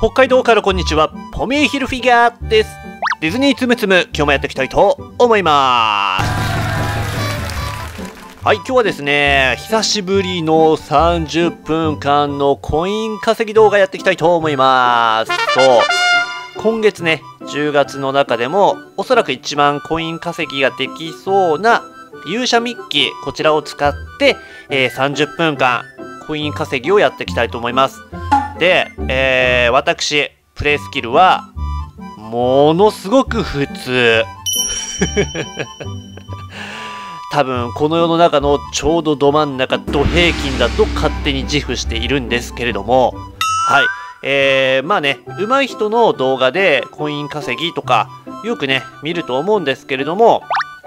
北海道からこんにちは、ポミーヒルフィギュアです。ディズニーつむつむ、今日もやっていきたいと思います。はい、今日はですね、久しぶりの30分間のコイン稼ぎ動画やっていきたいと思います。と、今月ね、10月の中でも、おそらく一番コイン稼ぎができそうな勇者ミッキー、こちらを使って、えー30分間コイン稼ぎをやっていきたいと思います。で、えー私、プレイスキルは、ものすごく普通。多分、この世の中のちょうどど真ん中、ど平均だと勝手に自負しているんですけれども、はい。えー、まあね、上手い人の動画でコイン稼ぎとか、よくね、見ると思うんですけれども、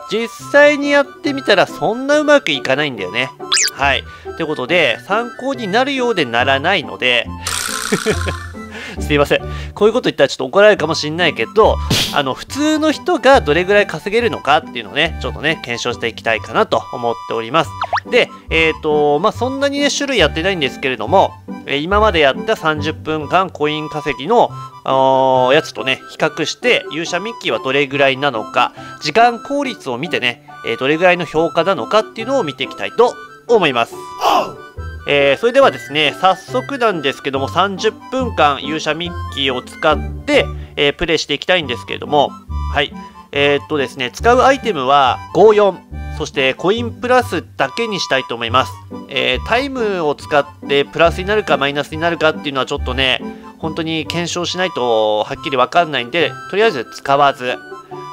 実際にやってみたらそんなうまくいかないんだよね。はい。ということで、参考になるようでならないので、すいません。こういうこと言ったらちょっと怒られるかもしんないけど、あの、普通の人がどれぐらい稼げるのかっていうのをね、ちょっとね、検証していきたいかなと思っております。で、えっ、と、まあ、そんなにね、種類やってないんですけれども、え今までやった30分間コイン稼ぎの、やつとね、比較して、勇者ミッキーはどれぐらいなのか、時間効率を見てね、えどれぐらいの評価なのかっていうのを見ていきたいと思います。えーそれではですね、早速なんですけども、30分間勇者ミッキーを使って、えープレイしていきたいんですけれども、はい。えーっとですね、使うアイテムは54、そしてコインプラスだけにしたいと思います。えータイムを使ってプラスになるかマイナスになるかっていうのはちょっとね、本当に検証しないとはっきりわかんないんで、とりあえず使わず。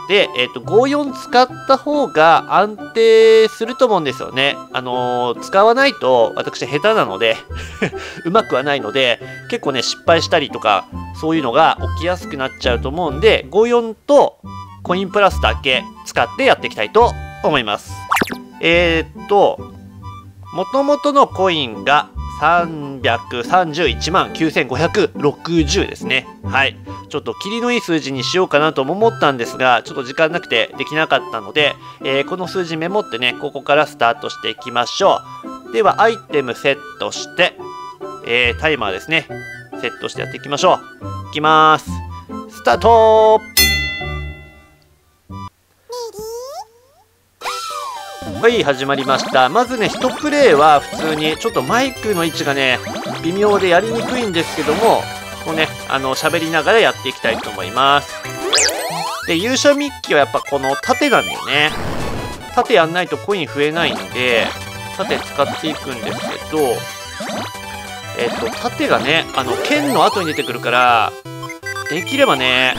で、えっ、と、54使った方が安定すると思うんですよね。あのー使わないと私下手なので、うまくはないので、結構ね、失敗したりとか、そういうのが起きやすくなっちゃうと思うんで、54とコインプラスだけ使ってやっていきたいと思います。えー、っと、元々のコインが331万9560ですね。はい。ちょっと霧のいい数字にしようかなとも思ったんですが、ちょっと時間なくてできなかったので、えーこの数字メモってね、ここからスタートしていきましょう。では、アイテムセットして、えータイマーですね。セットしてやっていきましょう。いきます。スタートはい、始まりました。まずね、一プレイは普通に、ちょっとマイクの位置がね、微妙でやりにくいんですけども、こうね、あの、喋りながらやっていきたいと思います。で、勇者ミッキーはやっぱこの縦なんだよね。縦やんないとコイン増えないんで、縦使っていくんですけど、えっと、縦がね、あの、剣の後に出てくるから、できればね、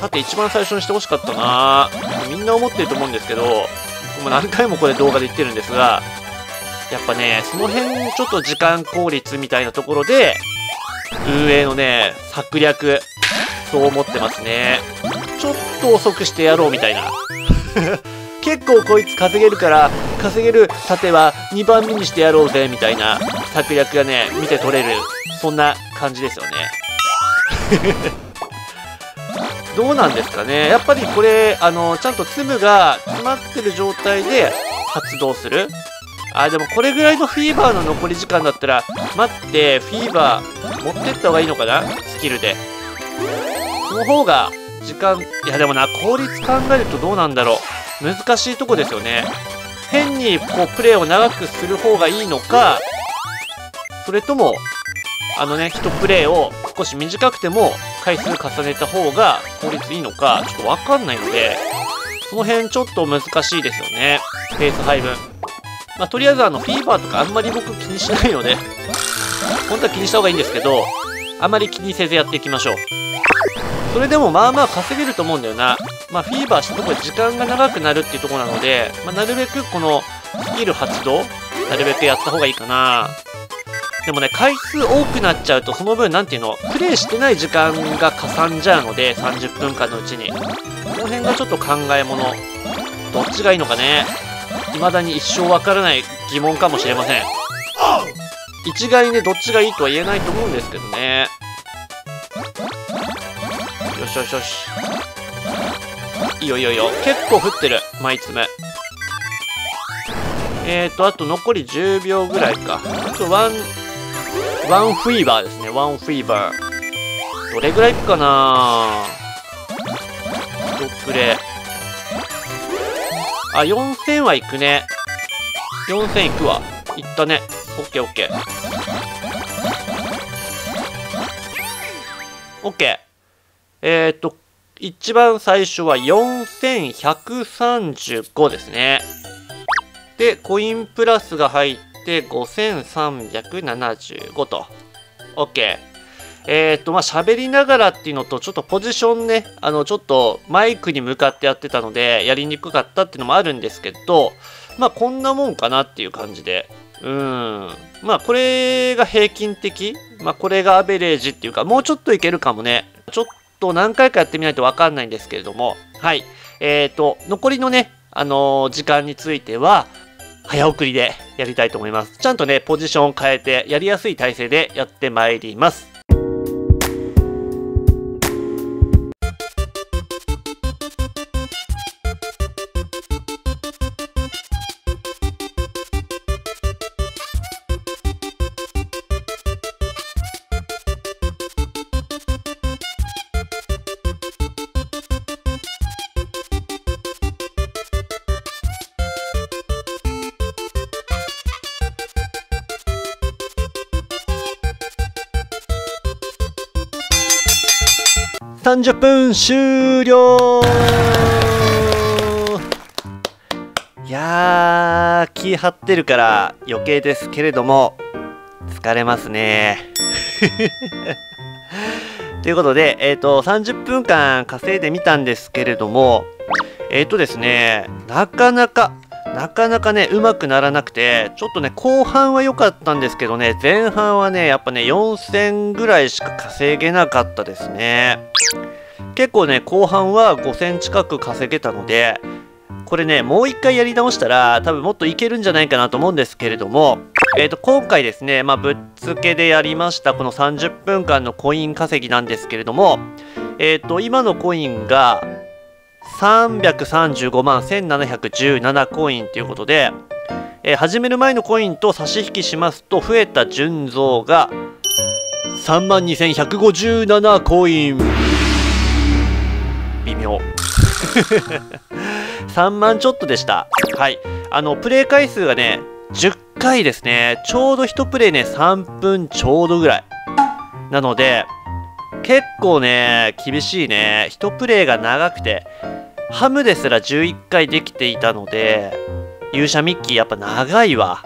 縦一番最初にしてほしかったなみんな思ってると思うんですけど、僕も何回もこれ動画で言ってるんですが、やっぱね、その辺ちょっと時間効率みたいなところで、運営のね、策略、そう思ってますね。ちょっと遅くしてやろうみたいな。結構こいつ稼げるから、稼げる盾は2番目にしてやろうぜみたいな策略がね、見て取れる、そんな感じですよね。どうなんですかねやっぱりこれ、あの、ちゃんと粒が詰まってる状態で発動するあ、でもこれぐらいのフィーバーの残り時間だったら、待って、フィーバー持ってった方がいいのかな？スキルで。その方が、時間、いやでもな、効率考えるとどうなんだろう。難しいとこですよね。変に、こう、プレイを長くする方がいいのか、それとも、あのね、一プレイを少し短くても回数重ねた方が効率いいのか、ちょっとわかんないので、その辺ちょっと難しいですよね。ペース配分。まあ、とりあえずあの、フィーバーとかあんまり僕気にしないので、本当は気にした方がいいんですけど、あまり気にせずやっていきましょう。それでもまあまあ稼げると思うんだよな。まあ、フィーバーしてとこで時間が長くなるっていうとこなので、まあ、なるべくこのスキル発動、なるべくやった方がいいかな。でもね、回数多くなっちゃうと、その分、なんていうの、プレイしてない時間がかさんじゃうので、30分間のうちに。この辺がちょっと考えもの。どっちがいいのかね。未だに一生わからない疑問かもしれません。一概にね、どっちがいいとは言えないと思うんですけどね。よしよしよし。いいよいいよいいよ。結構降ってる。枚つめ。えーと、あと残り10秒ぐらいか。あとワン、ワンフィーバーですね、ワンフィーバー。どれぐらいいくかな？ドップレ。あ、4000はいくね。4000いくわ。いったね。オッケーオッケー。オッケー。えー、っと、一番最初は4135ですね。で、コインプラスが入って5375と。OK。えー、っと、まあ、喋りながらっていうのと、ちょっとポジションね、あの、ちょっとマイクに向かってやってたので、やりにくかったっていうのもあるんですけど、まあ、こんなもんかなっていう感じで。うん。まあ、これが平均的。まあ、これがアベレージっていうか、もうちょっといけるかもね。ちょっと何回かやってみないとわかんないんですけれども、はい。えっ、ー、と、残りのね、あのー、時間については、早送りでやりたいと思います。ちゃんとね、ポジションを変えて、やりやすい体勢でやってまいります。30分終了いやー、気張ってるから余計ですけれども、疲れますね。ということで、えっ、ー、と、30分間稼いでみたんですけれども、えっ、ー、とですね、なかなか、なかなかね、うまくならなくて、ちょっとね、後半は良かったんですけどね、前半はね、やっぱね、4000ぐらいしか稼げなかったですね。結構ね、後半は5000近く稼げたので、これね、もう一回やり直したら、多分もっといけるんじゃないかなと思うんですけれども、えっ、ー、と、今回ですね、まあ、ぶっつけでやりました、この30分間のコイン稼ぎなんですけれども、えっ、ー、と、今のコインが、335万1717コインということで、えー、始める前のコインと差し引きしますと増えた純増が3万2157コイン。微妙。3万ちょっとでした。はい。あのプレイ回数がね10回ですね。ちょうど1プレイね3分ちょうどぐらい。なので結構ね厳しいね。1プレイが長くてハムですら11回できていたので、勇者ミッキーやっぱ長いわ。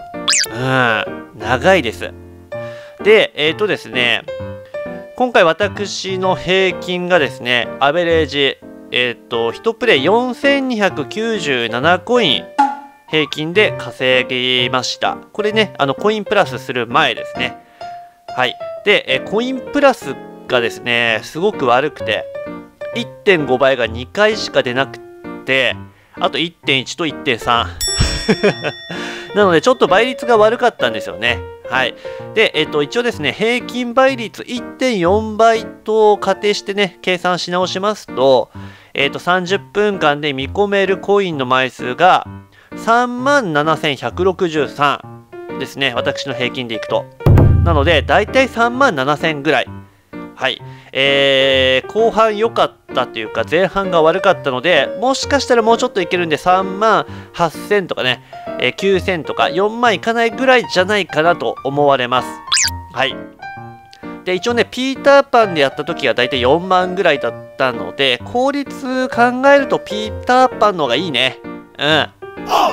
うん、長いです。で、えっ、ー、とですね、今回私の平均がですね、アベレージ、えっ、ー、と、1プレイ4297コイン平均で稼ぎました。これね、あの、コインプラスする前ですね。はい。で、えコインプラスがですね、すごく悪くて、1.5倍が2回しか出なくて、あと1.1と1.3。なので、ちょっと倍率が悪かったんですよね。はい。で、えっ、と、一応ですね、平均倍率1.4倍と仮定してね、計算し直しますと、えっ、と、30分間で見込めるコインの枚数が37,163ですね。私の平均でいくと。なので、だいたい3万7000ぐらい。はい。えー、後半良かったというか、前半が悪かったので、もしかしたらもうちょっといけるんで、3万8000とかね、えー、9000とか4万いかないぐらいじゃないかなと思われます。はい。で、一応ね、ピーターパンでやった時はだいたい4万ぐらいだったので、効率考えるとピーターパンの方がいいね。うん。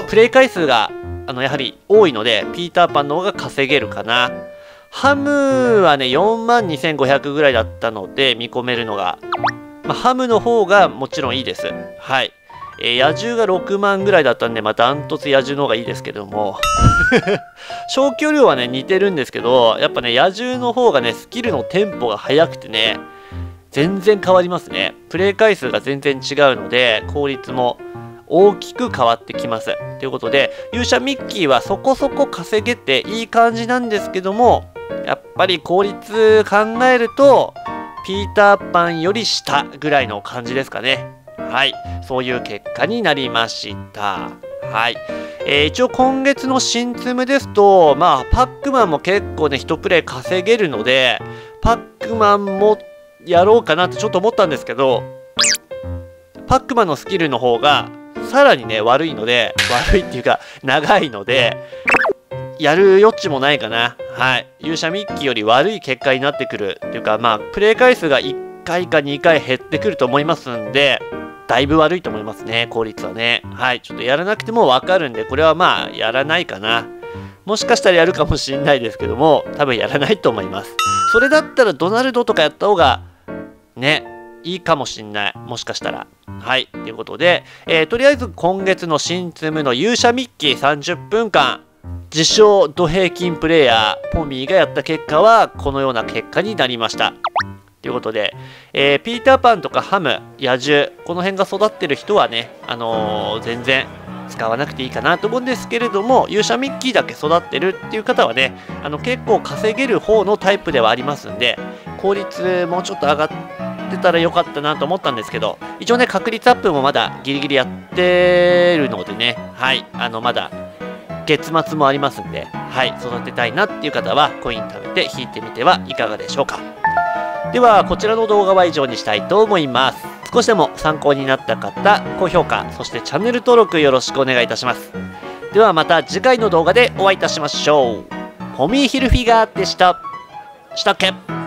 プレイ回数が、あの、やはり多いので、ピーターパンの方が稼げるかな。ハムはね、4万2500ぐらいだったので、見込めるのが。まあ、ハムの方がもちろんいいです。はい。えー、野獣が6万ぐらいだったんで、まあ、ダントツ野獣の方がいいですけども。消去量はね、似てるんですけど、やっぱね、野獣の方がね、スキルのテンポが速くてね、全然変わりますね。プレイ回数が全然違うので、効率も大きく変わってきます。ということで、勇者ミッキーはそこそこ稼げていい感じなんですけども、やっぱり効率考えると、ピーターパンより下ぐらいの感じですかね。はい。そういう結果になりました。はい。えー、一応今月の新ツムですと、まあ、パックマンも結構ね、1プレイ稼げるので、パックマンもやろうかなってちょっと思ったんですけど、パックマンのスキルの方が、さらにね、悪いので、悪いっていうか、長いので、やる余地もないかな。はい。勇者ミッキーより悪い結果になってくる。っていうか、まあ、プレイ回数が1回か2回減ってくると思いますんで、だいぶ悪いと思いますね、効率はね。はい。ちょっとやらなくてもわかるんで、これはまあ、やらないかな。もしかしたらやるかもしんないですけども、多分やらないと思います。それだったらドナルドとかやった方が、ね、いいかもしんない。もしかしたら。はい。ということで、えー、とりあえず今月の新ツムの勇者ミッキー30分間、自称ド平均プレイヤー、ポミーがやった結果は、このような結果になりました。ということで、えー、ピーターパンとかハム、野獣、この辺が育ってる人はね、あのー、全然使わなくていいかなと思うんですけれども、勇者ミッキーだけ育ってるっていう方はね、あの結構稼げる方のタイプではありますんで、効率もうちょっと上がってたらよかったなと思ったんですけど、一応ね、確率アップもまだギリギリやってるのでね、はい、あのまだ月末もありますんで、はい、育てたいなっていう方はコイン貯めて引いてみてはいかがでしょうか。ではこちらの動画は以上にしたいと思います。少しでも参考になった方高評価そしてチャンネル登録よろしくお願いいたします。ではまた次回の動画でお会いいたしましょう。ホミーヒルフィガーでした。したっけ？